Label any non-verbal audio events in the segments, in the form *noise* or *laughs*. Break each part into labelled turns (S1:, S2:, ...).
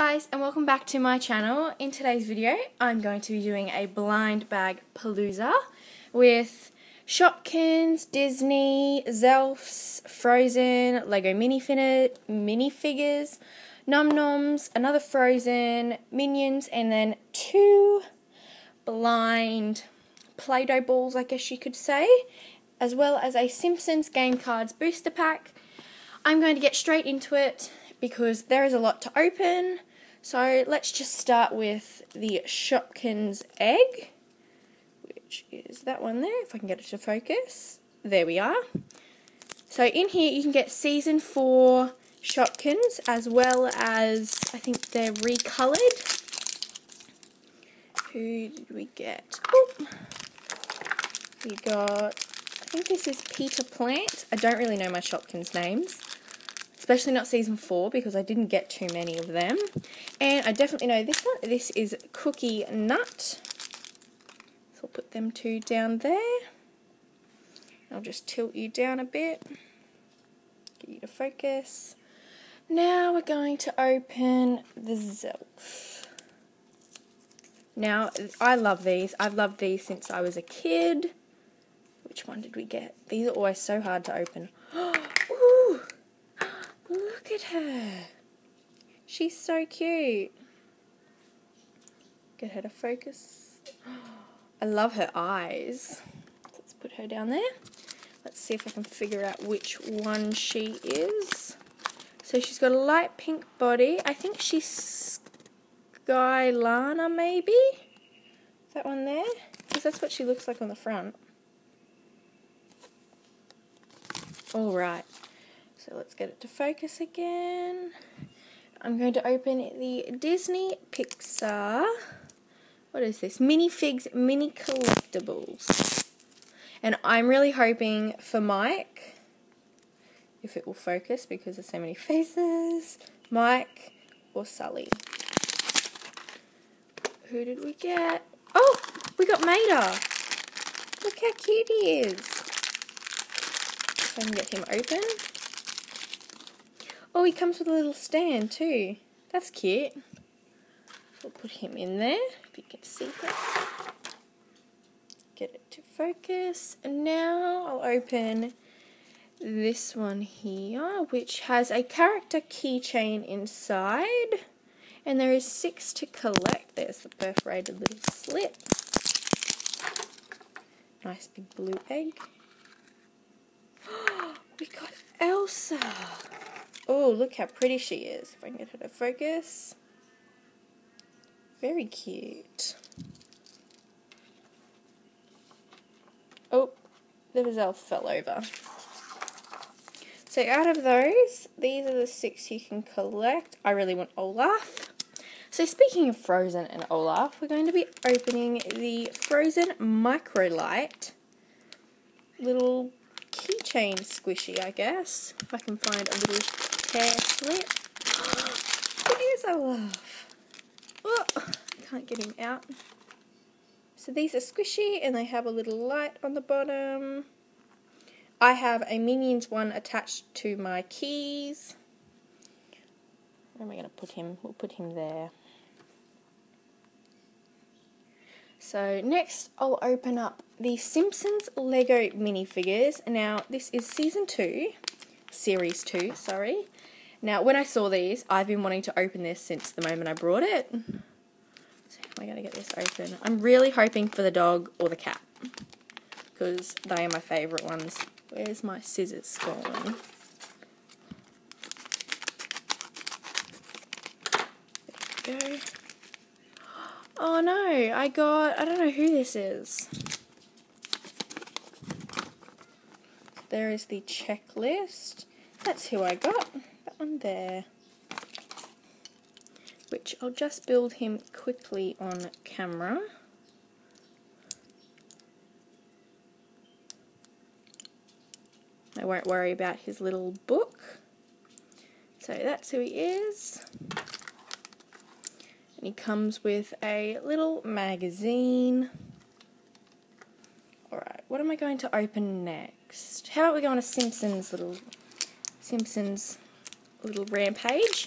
S1: guys and welcome back to my channel. In today's video I'm going to be doing a blind bag palooza with Shopkins, Disney, Zelfs, Frozen, Lego minifigures, Num Noms, another Frozen, Minions and then two blind Play-Doh balls I guess you could say as well as a Simpsons game cards booster pack. I'm going to get straight into it because there is a lot to open so let's just start with the Shopkins egg, which is that one there, if I can get it to focus. There we are. So in here you can get season 4 Shopkins as well as, I think they're recolored. Who did we get? Oh, we got, I think this is Peter Plant. I don't really know my Shopkins names especially not season four because I didn't get too many of them. And I definitely know this one. This is Cookie Nut. So I'll put them two down there. I'll just tilt you down a bit. Get you to focus. Now we're going to open the Zelf. Now, I love these. I've loved these since I was a kid. Which one did we get? These are always so hard to open. *gasps* Oh, Look at her. She's so cute. Get her to focus. *gasps* I love her eyes. Let's put her down there. Let's see if I can figure out which one she is. So she's got a light pink body. I think she's Skylana, maybe? That one there? Because that's what she looks like on the front. Alright. So let's get it to focus again. I'm going to open the Disney Pixar. What is this? Minifigs Mini Collectibles. And I'm really hoping for Mike, if it will focus because there's so many *laughs* faces, Mike or Sully. Who did we get? Oh, we got Mater. Look how cute he is. So I can get him open. Oh, he comes with a little stand too. That's cute. We'll put him in there, if you can see that. Get it to focus. And now I'll open this one here, which has a character keychain inside. And there is six to collect. There's the perforated little slit. Nice big blue egg. *gasps* we got Elsa. Oh, look how pretty she is. If I can get her to focus. Very cute. Oh, the Giselle fell over. So out of those, these are the six you can collect. I really want Olaf. So speaking of Frozen and Olaf, we're going to be opening the Frozen Microlite little keychain squishy, I guess. If I can find a little hair slip. *gasps* It is Olaf. Oh, I can't get him out. So these are squishy and they have a little light on the bottom. I have a Minions one attached to my keys. Where am I going to put him? We'll put him there. So next I'll open up the Simpsons Lego minifigures. Now this is season 2, series 2, sorry. Now, when I saw these, I've been wanting to open this since the moment I brought it. So am I going to get this open? I'm really hoping for the dog or the cat. Because they are my favourite ones. Where's my scissors gone? There we go. Oh no, I got, I don't know who this is. There is the checklist. That's who I got that one there, which I'll just build him quickly on camera. I won't worry about his little book. So that's who he is. And he comes with a little magazine. Alright, what am I going to open next? How about we go on a Simpsons little Simpsons little rampage.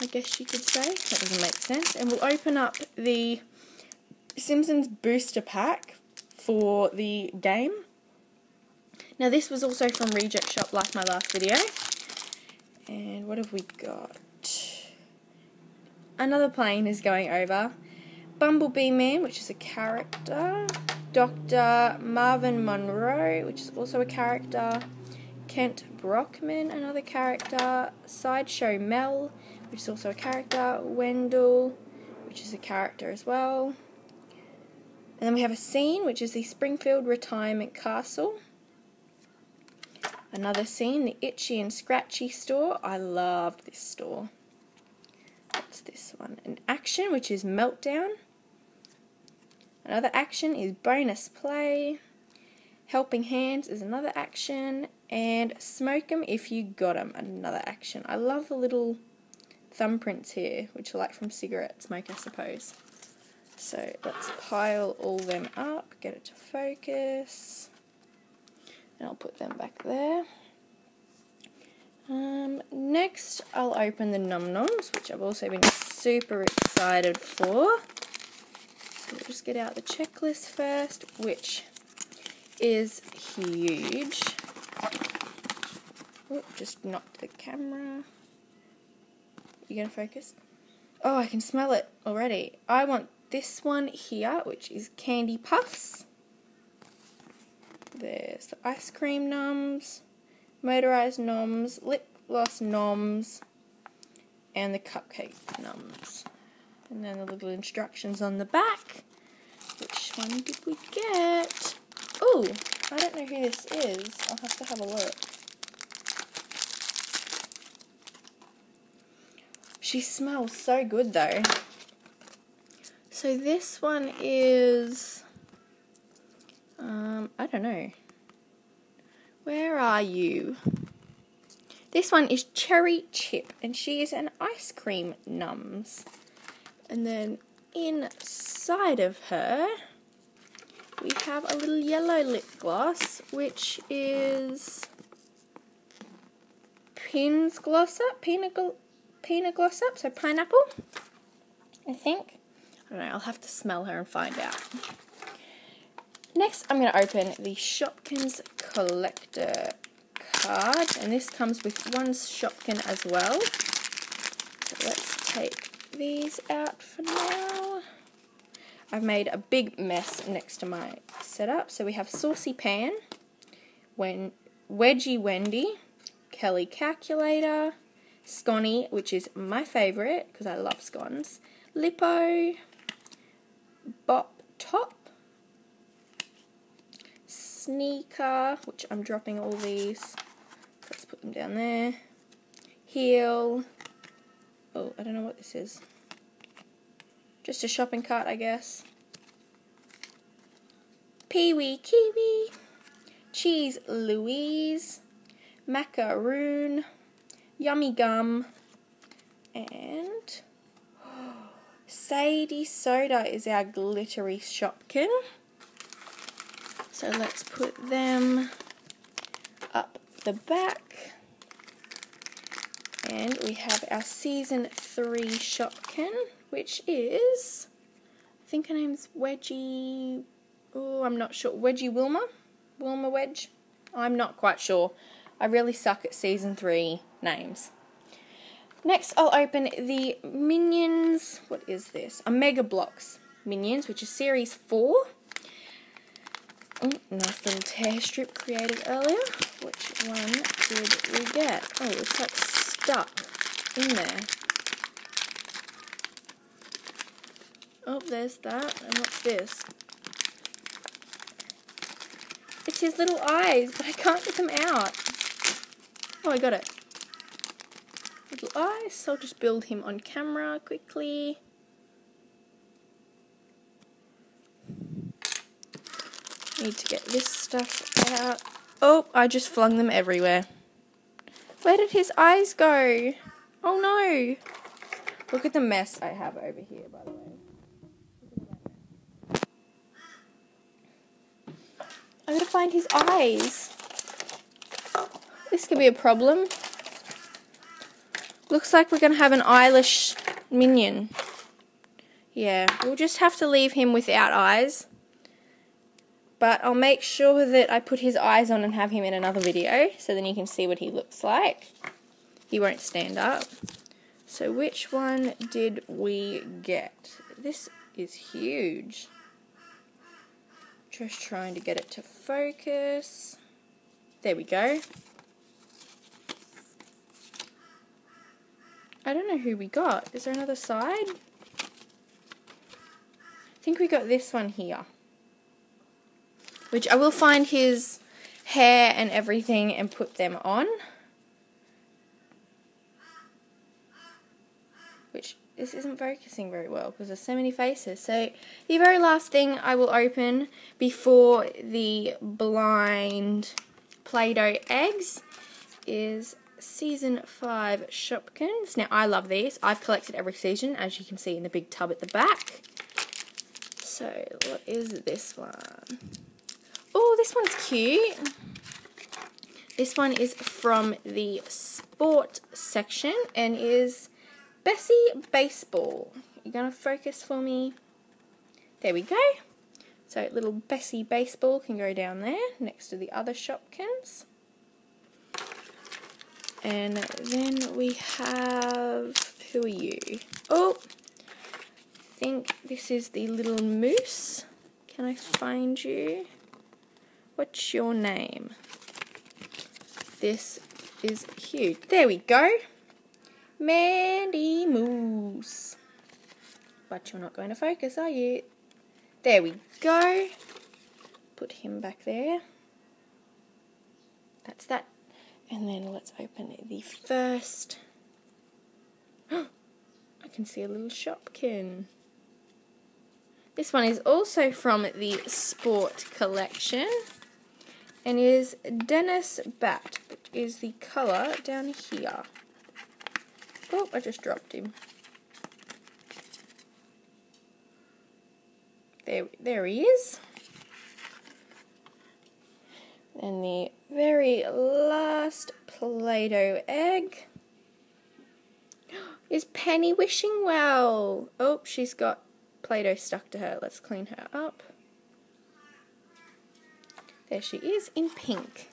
S1: I guess you could say. That doesn't make sense. And we'll open up the Simpsons booster pack for the game. Now this was also from Reject Shop like my last video. And what have we got? Another plane is going over. Bumblebee Man, which is a character. Dr. Marvin Monroe, which is also a character. Kent Brockman, another character. Sideshow Mel, which is also a character. Wendell, which is a character as well. And then we have a scene, which is the Springfield Retirement Castle. Another scene, the Itchy and Scratchy store. I loved this store. What's this one? An action, which is Meltdown. Another action is Bonus Play. Helping Hands is another action. And Smoke 'em if you got 'em, another action. I love the little thumbprints here, which are like from cigarette smoke, I suppose. So let's pile all them up, get it to focus and I'll put them back there. Um, next, I'll open the Num Noms, which I've also been super excited for. So we'll just get out the checklist first, which is huge. Oh, just knocked the camera. You gonna focus? Oh, I can smell it already. I want this one here, which is Candy Puffs. There's the ice cream noms, motorized noms, lip gloss noms, and the cupcake noms. And then the little instructions on the back. Which one did we get? Oh, I don't know who this is. I'll have to have a look. She smells so good though. So this one is um, I don't know. Where are you? This one is Cherry Chip, and she is an ice cream nums. And then inside of her, we have a little yellow lip gloss, which is Pins Gloss Up, Peanut, Peanut Gloss Up, so pineapple, I think. I don't know, I'll have to smell her and find out. Next, I'm going to open the Shopkins Collector card, and this comes with one Shopkin as well. So let's take these out for now. I've made a big mess next to my setup. So we have Saucy Pan, when Wedgie Wendy, Kelly Calculator, Sconny, which is my favourite because I love scones, Lippo, Bop Top, sneaker, which I'm dropping all these. Let's put them down there. Heel. Oh, I don't know what this is. Just a shopping cart, I guess. Pee-wee Kiwi. Cheese Louise. Macaroon. Yummy Gum. And... *gasps* Sadie Soda is our glittery Shopkin. So let's put them up the back. And we have our season three Shopkin, which is, I think her name's Wedgie, oh, I'm not sure, Wedgie Wilma? Wilma Wedge? I'm not quite sure. I really suck at season three names. Next, I'll open the Minions, what is this? A Mega Bloks Minions, which is series four. Nice little tear strip created earlier. Which one did we get? Oh, it's like stuck in there. Oh, there's that. And what's this? It's his little eyes, but I can't get them out. Oh, I got it. Little eyes, so I'll just build him on camera quickly. Need to get this stuff out. Oh, I just flung them everywhere. Where did his eyes go? Oh no! Look at the mess I have over here, by the way. I gotta find his eyes. This could be a problem. Looks like we're to have an eyelash minion. Yeah, we'll just have to leave him without eyes. But I'll make sure that I put his eyes on and have him in another video so then you can see what he looks like. He won't stand up. So which one did we get? This is huge. Just trying to get it to focus. There we go. I don't know who we got. Is there another side? I think we got this one here. Which I will find his hair and everything and put them on. Which this isn't focusing very well because there's so many faces. So the very last thing I will open before the blind Play-Doh eggs is season 5 Shopkins. Now I love these. I've collected every season as you can see in the big tub at the back. So what is this one? Oh, this one's cute. This one is from the sport section and is Bessie Baseball. You're going to focus for me? There we go. So little Bessie Baseball can go down there next to the other Shopkins. And then we have, who are you? Oh, I think this is the little moose. Can I find you? What's your name? This is huge. There we go. Mandy Moose. But you're not going to focus, are you? There we go. Put him back there. That's that. And then let's open the first. *gasps* I can see a little shopkin. This one is also from the Sport collection and is Dennis Bat, which is the colour down here. Oh, I just dropped him. There, there he is. And the very last Play-Doh egg *gasps* is Penny wishing well. Oh, she's got Play-Doh stuck to her. Let's clean her up. There she is in pink.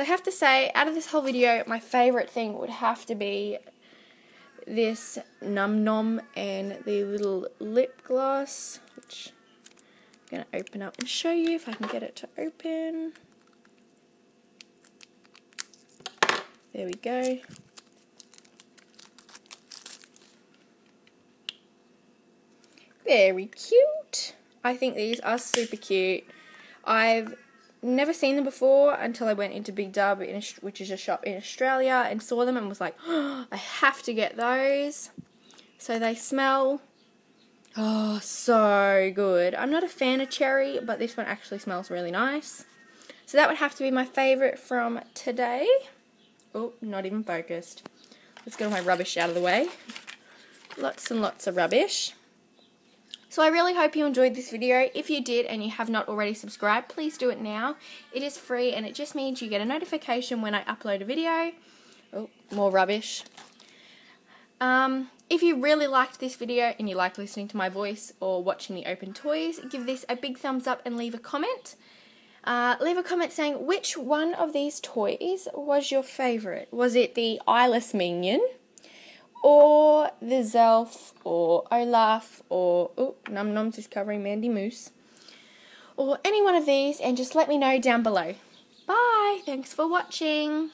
S1: So I have to say, out of this whole video, my favourite thing would have to be this Num Nom and the little lip gloss, which I'm going to open up and show you if I can get it to open. There we go. Very cute. I think these are super cute. I've never seen them before until I went into Big Dub, in, which is a shop in Australia, and saw them and was like, oh, *gasps* I have to get those. So they smell, oh, so good. I'm not a fan of cherry, but this one actually smells really nice. So that would have to be my favourite from today. Oh, not even focused. Let's get all my rubbish out of the way. Lots and lots of rubbish. So I really hope you enjoyed this video. If you did and you have not already subscribed, please do it now. It is free and it just means you get a notification when I upload a video. Oh, more rubbish. Um, if you really liked this video and you like listening to my voice or watching me open toys, give this a big thumbs up and leave a comment. Uh, leave a comment saying which one of these toys was your favourite. Was it the eyeless minion? Or the Zelf, or Olaf, or oh, Num Noms is covering Mandy Moose, or any one of these, and just let me know down below. Bye! Thanks for watching.